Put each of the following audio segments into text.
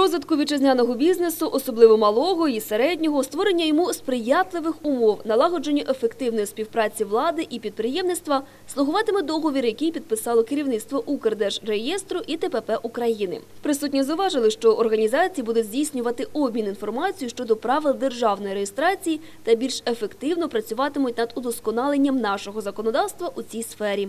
Розвитку вітчизняного бізнесу, особливо малого і середнього, створення йому сприятливих умов, налагодженню ефективної співпраці влади і підприємництва слугуватиме договір, який підписало керівництво Укрдержреєстру і ТПП України. Присутні зауважили, що організації будуть здійснювати обмін інформацією щодо правил державної реєстрації та більш ефективно працюватимуть над удосконаленням нашого законодавства у цій сфері.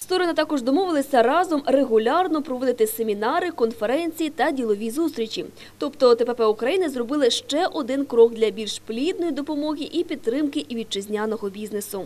Сторони також домовилися разом регулярно проводити семінари, конференції та ділові зустрічі. Тобто ТПП України зробили ще один крок для більш плідної допомоги і підтримки і вітчизняного бізнесу.